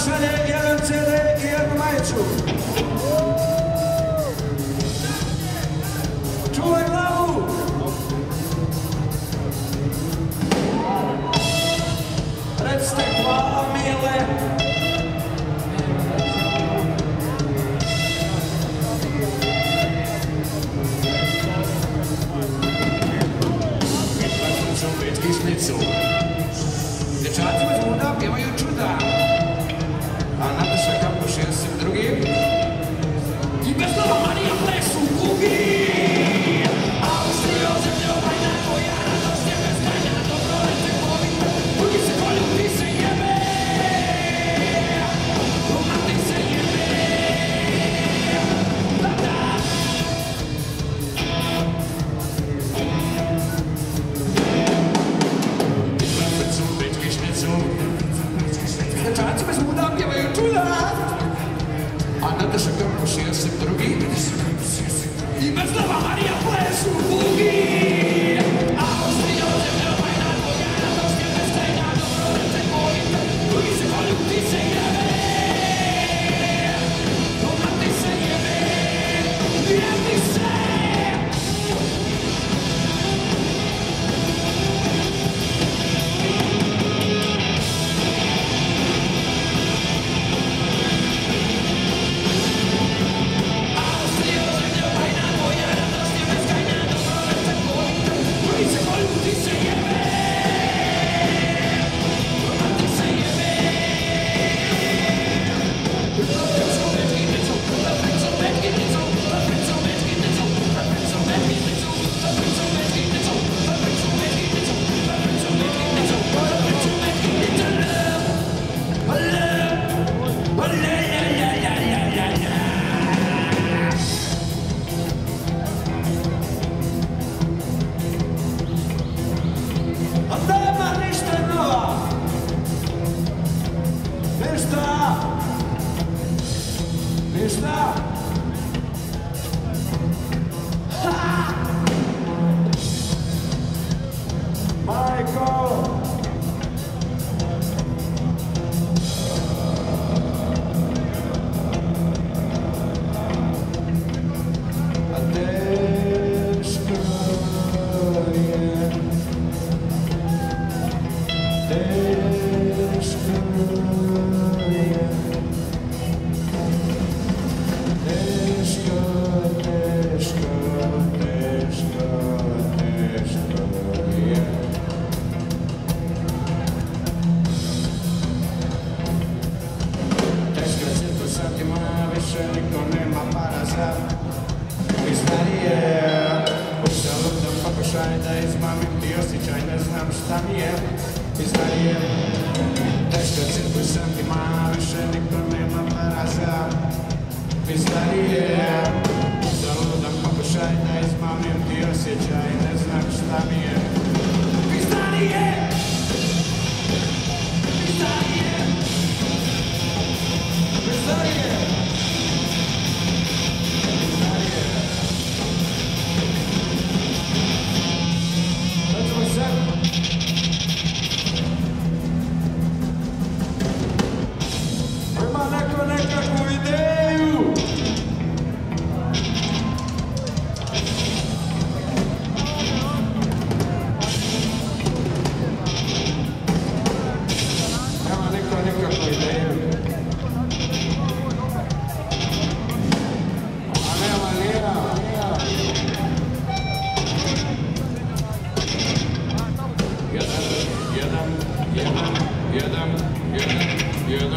gostaria Esclava Maria preso! It's not. China is my biggest, China is Amsterdam, Israel. Testa sempre sente mal, scendi para me ma per Asia, Israel. Salutam Papa China is my biggest, China is Amsterdam, Israel. Israel. Israel.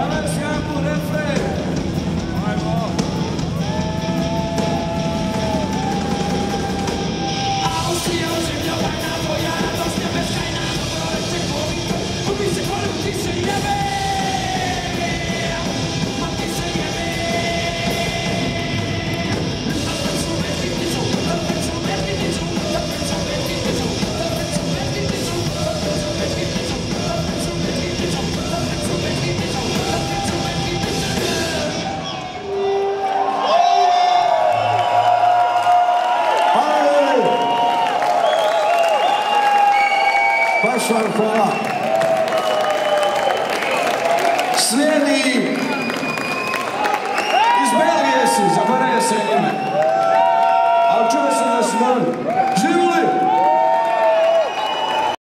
Άρα, Σιάκου, ρε baš vam hvala. Slijedi iz Belgije su, zaboravio se